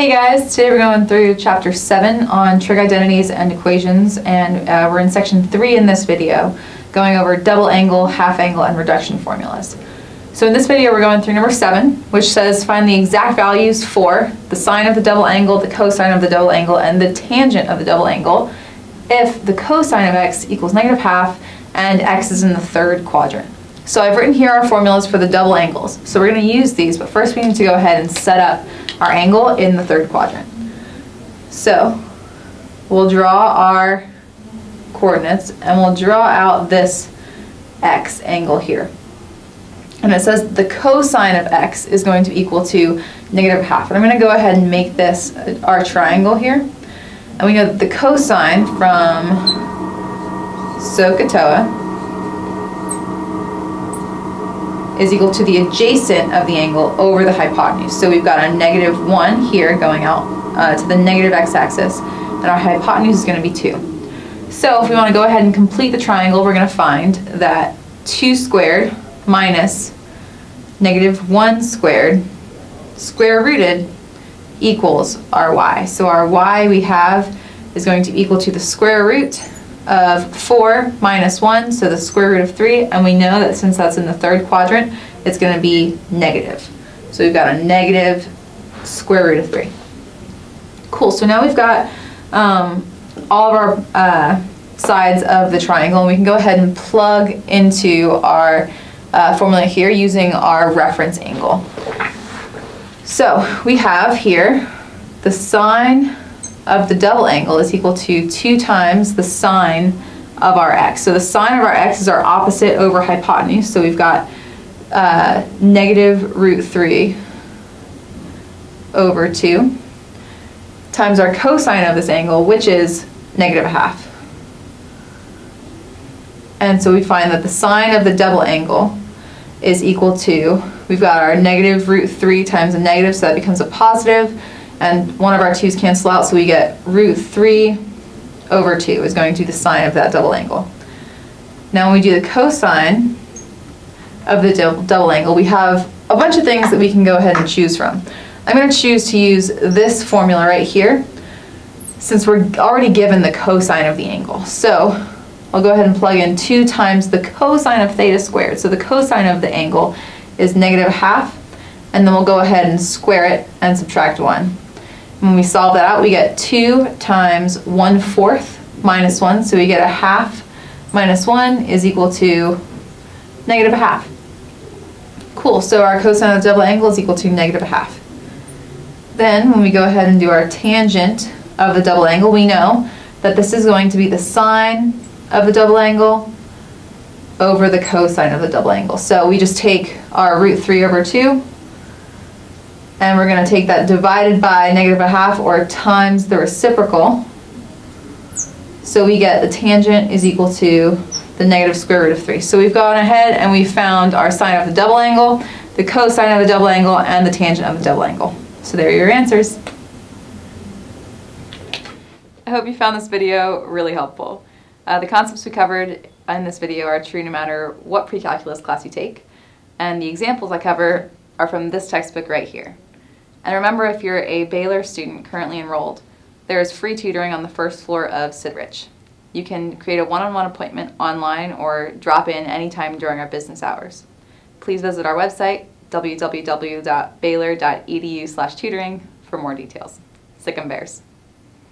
Hey guys, today we're going through chapter 7 on trig identities and equations and uh, we're in section 3 in this video going over double angle, half angle, and reduction formulas. So in this video we're going through number 7 which says find the exact values for the sine of the double angle, the cosine of the double angle, and the tangent of the double angle if the cosine of x equals negative half and x is in the third quadrant. So I've written here our formulas for the double angles. So we're going to use these, but first we need to go ahead and set up our angle in the third quadrant. So we'll draw our coordinates and we'll draw out this x angle here. And it says the cosine of x is going to equal to negative half. And I'm going to go ahead and make this our triangle here. And we know that the cosine from SOHCAHTOA is equal to the adjacent of the angle over the hypotenuse. So we've got a negative 1 here going out uh, to the negative x-axis, and our hypotenuse is going to be 2. So if we want to go ahead and complete the triangle, we're going to find that 2 squared minus negative 1 squared square rooted equals our y. So our y we have is going to equal to the square root of 4 minus 1, so the square root of 3, and we know that since that's in the third quadrant, it's going to be negative. So we've got a negative square root of 3. Cool, so now we've got um, all of our uh, sides of the triangle, and we can go ahead and plug into our uh, formula here using our reference angle. So we have here the sine of the double angle is equal to 2 times the sine of our x. So the sine of our x is our opposite over hypotenuse. So we've got uh, negative root 3 over 2 times our cosine of this angle, which is negative a half. And so we find that the sine of the double angle is equal to, we've got our negative root 3 times a negative, so that becomes a positive, and one of our 2's cancel out, so we get root 3 over 2 is going to be the sine of that double angle. Now when we do the cosine of the double angle, we have a bunch of things that we can go ahead and choose from. I'm going to choose to use this formula right here since we're already given the cosine of the angle. So I'll go ahead and plug in 2 times the cosine of theta squared. So the cosine of the angle is negative half, and then we'll go ahead and square it and subtract 1. When we solve that out, we get 2 times 1 fourth minus 1, so we get a half minus 1 is equal to negative a half. Cool, so our cosine of the double angle is equal to negative a half. Then when we go ahead and do our tangent of the double angle, we know that this is going to be the sine of the double angle over the cosine of the double angle. So we just take our root 3 over 2 and we're going to take that divided by negative a half or times the reciprocal. So we get the tangent is equal to the negative square root of 3. So we've gone ahead and we found our sine of the double angle, the cosine of the double angle, and the tangent of the double angle. So there are your answers. I hope you found this video really helpful. Uh, the concepts we covered in this video are true no matter what pre-calculus class you take, and the examples I cover are from this textbook right here. And remember, if you're a Baylor student currently enrolled, there is free tutoring on the first floor of Sid Rich. You can create a one-on-one -on -one appointment online or drop in anytime during our business hours. Please visit our website, www.baylor.edu tutoring for more details. Sic 'em Bears.